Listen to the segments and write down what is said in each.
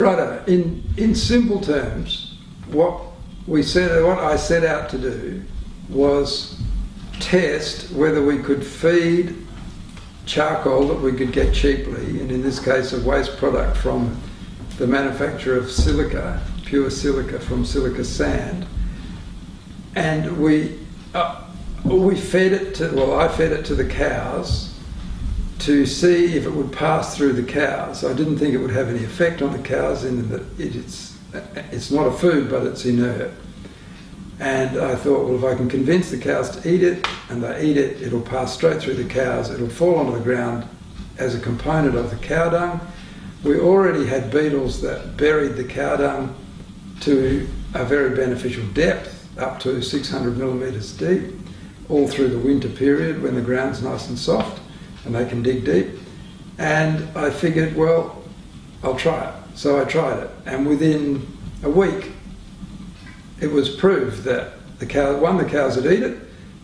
Righto. In in simple terms, what we said, what I set out to do was test whether we could feed charcoal that we could get cheaply, and in this case, a waste product from the manufacture of silica, pure silica from silica sand, and we uh, we fed it to well, I fed it to the cows to see if it would pass through the cows. I didn't think it would have any effect on the cows in that it's it's not a food, but it's inert. And I thought, well, if I can convince the cows to eat it, and they eat it, it'll pass straight through the cows. It'll fall onto the ground as a component of the cow dung. We already had beetles that buried the cow dung to a very beneficial depth, up to 600 millimetres deep, all through the winter period when the ground's nice and soft and they can dig deep. And I figured, well, I'll try it. So I tried it, and within a week, it was proved that the cow, one, the cows would eat it,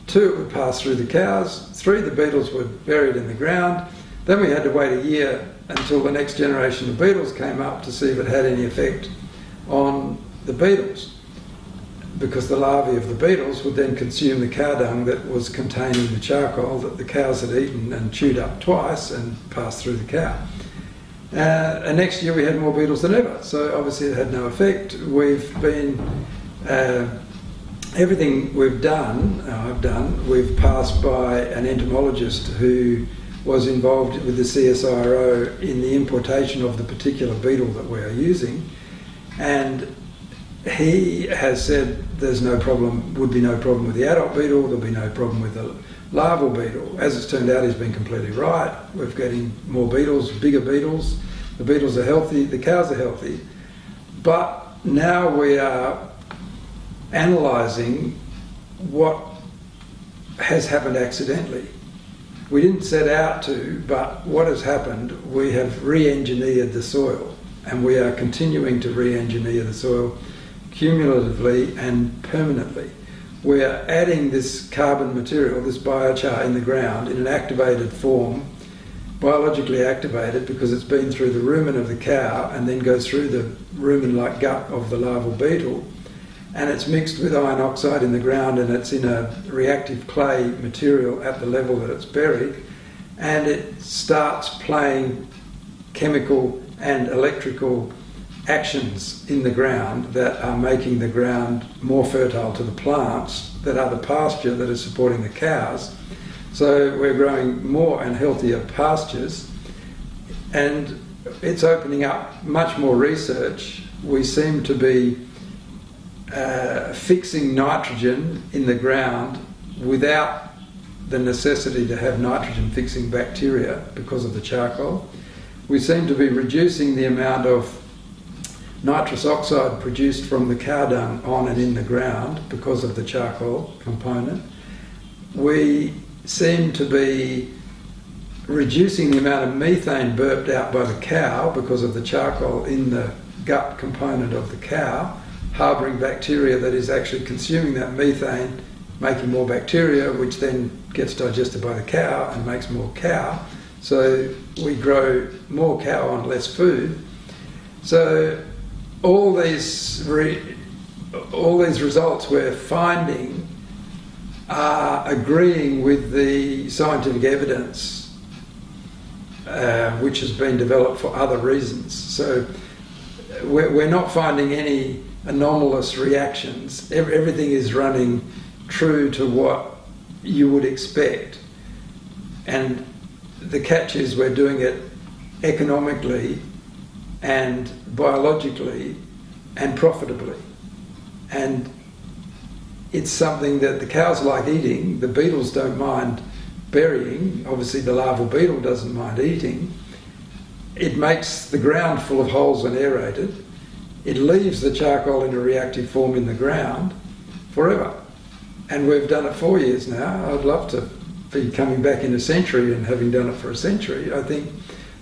two, it would pass through the cows, three, the beetles were buried in the ground. Then we had to wait a year until the next generation of beetles came up to see if it had any effect on the beetles because the larvae of the beetles would then consume the cow dung that was containing the charcoal that the cows had eaten and chewed up twice and passed through the cow. Uh, and next year we had more beetles than ever, so obviously it had no effect. We've been, uh, everything we've done, uh, I've done, we've passed by an entomologist who was involved with the CSIRO in the importation of the particular beetle that we are using. And he has said there's no problem, would be no problem with the adult beetle, there'll be no problem with the larval beetle. As it's turned out, he's been completely right. We're getting more beetles, bigger beetles. The beetles are healthy, the cows are healthy. But now we are analysing what has happened accidentally. We didn't set out to, but what has happened, we have re engineered the soil and we are continuing to re engineer the soil cumulatively and permanently. We're adding this carbon material, this biochar, in the ground in an activated form, biologically activated because it's been through the rumen of the cow and then goes through the rumen like gut of the larval beetle. And it's mixed with iron oxide in the ground and it's in a reactive clay material at the level that it's buried. And it starts playing chemical and electrical actions in the ground that are making the ground more fertile to the plants that are the pasture that is supporting the cows. So we're growing more and healthier pastures, and it's opening up much more research. We seem to be uh, fixing nitrogen in the ground without the necessity to have nitrogen fixing bacteria because of the charcoal. We seem to be reducing the amount of nitrous oxide produced from the cow dung on and in the ground because of the charcoal component. We seem to be reducing the amount of methane burped out by the cow because of the charcoal in the gut component of the cow, harbouring bacteria that is actually consuming that methane, making more bacteria, which then gets digested by the cow and makes more cow. So we grow more cow on less food. So all these re- all these results we're finding are agreeing with the scientific evidence uh, which has been developed for other reasons. So we're, we're not finding any anomalous reactions. everything is running true to what you would expect. And the catch is we're doing it economically and biologically and profitably. And it's something that the cows like eating, the beetles don't mind burying, obviously, the larval beetle doesn't mind eating. It makes the ground full of holes and aerated. It leaves the charcoal in a reactive form in the ground forever. And we've done it four years now. I'd love to be coming back in a century and having done it for a century. I think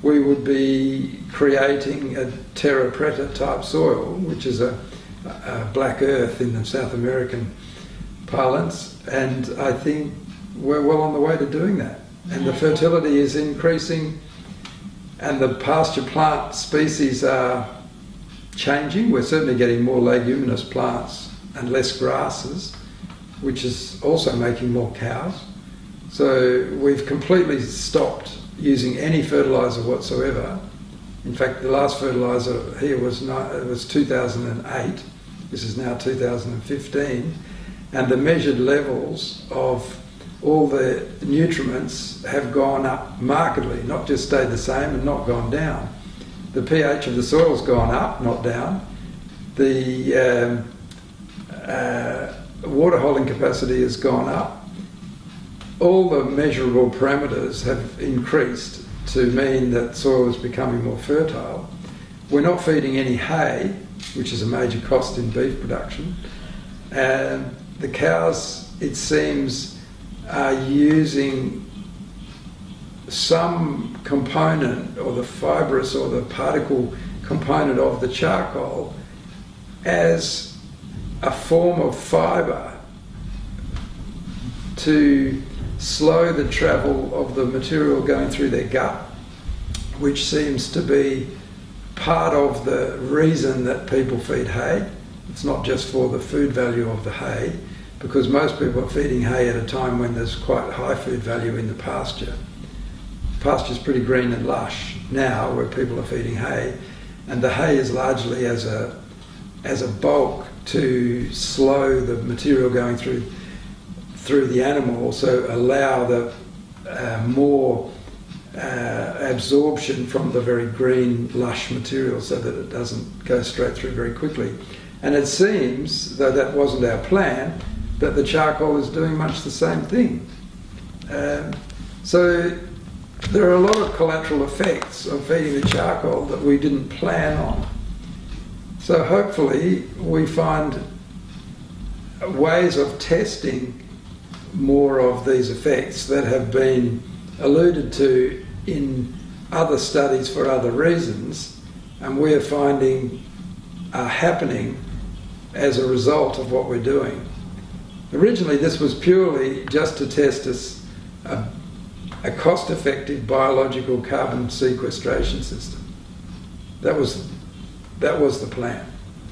we would be creating a terra preta type soil, which is a, a, black earth in the South American parlance, and I think we're well on the way to doing that. And the fertility is increasing, and the pasture plant species are changing. We're certainly getting more leguminous plants and less grasses, which is also making more cows. So we've completely stopped using any fertiliser whatsoever. In fact, the last fertiliser here was, ni- was 2008. This is now 2015. And the measured levels of all the nutriments have gone up markedly, not just stayed the same and not gone down. The pH of the soil's gone up, not down. The um, uh, water holding capacity has gone up. All the measurable parameters have increased to mean that soil is becoming more fertile. We're not feeding any hay, which is a major cost in beef production. And the cows, it seems, are using some component or the fibrous or the particle component of the charcoal as a form of fibre to slow the travel of the material going through their gut, which seems to be part of the reason that people feed hay. It's not just for the food value of the hay, because most people are feeding hay at a time when there's quite high food value in the pasture. Pasture's pretty green and lush now, where people are feeding hay, and the hay is largely as a as a bulk to slow the material going through through the animal, also allow the uh, more uh, absorption from the very green, lush material so that it doesn't go straight through very quickly. And it seems, though that wasn't our plan, that the charcoal is doing much the same thing. Um, so there are a lot of collateral effects of feeding the charcoal that we didn't plan on. So hopefully we find ways of testing more of these effects that have been alluded to in other studies for other reasons, and we're finding are happening as a result of what we're doing. Originally, this was purely just to test us a, a cost effective biological carbon sequestration system. That was, that was the plan.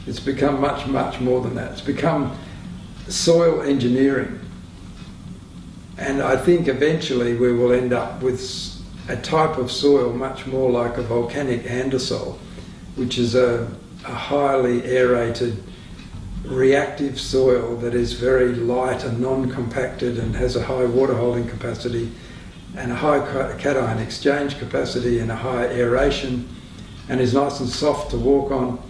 It's become much, much more than that. It's become soil engineering. And I think eventually we will end up with a type of soil much more like a volcanic andesol, which is a, a highly aerated, reactive soil that is very light and non compacted and has a high water holding capacity and a high cation exchange capacity and a high aeration and is nice and soft to walk on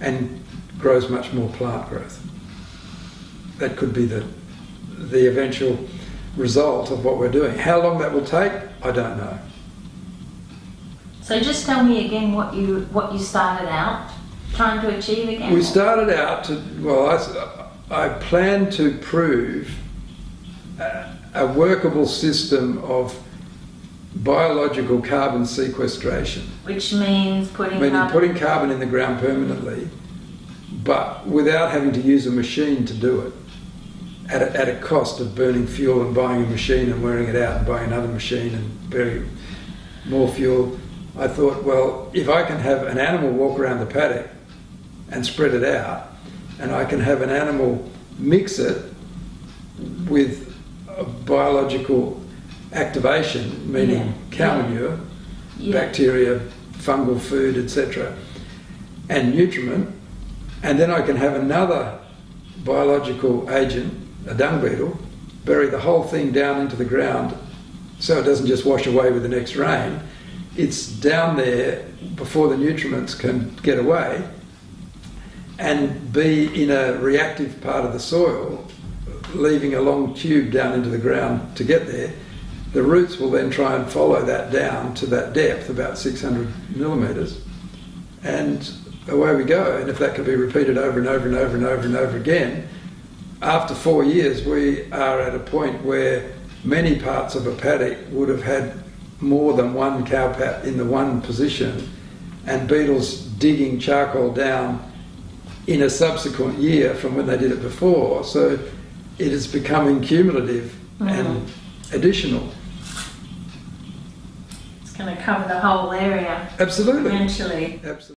and grows much more plant growth. That could be the, the eventual result of what we're doing. How long that will take, I don't know. So just tell me again what you what you started out trying to achieve again. We started out to well, I, I planned to prove a, a workable system of biological carbon sequestration, which means putting meaning carbon. putting carbon in the ground permanently, but without having to use a machine to do it at a, at a cost of burning fuel and buying a machine and wearing it out and buying another machine and burning more fuel. I thought, well, if I can have an animal walk around the paddock and spread it out, and I can have an animal mix it with a biological activation, meaning Yeah. cow manure, Yeah. bacteria, fungal food, etc., and nutriment, and then I can have another biological agent, a dung beetle, bury the whole thing down into the ground so it doesn't just wash away with the next rain. It's down there before the nutriments can get away and be in a reactive part of the soil, leaving a long tube down into the ground to get there. The roots will then try and follow that down to that depth, about 600 millimetres, and away we go. And if that can be repeated over and over and over and over and over again, after four years, we are at a point where many parts of a paddock would have had more than one cow pat in the one position, and beetles digging charcoal down in a subsequent year from when they did it before. So it is becoming cumulative mm-hmm. and additional. It's going to cover the whole area Absolutely. eventually. Absolutely.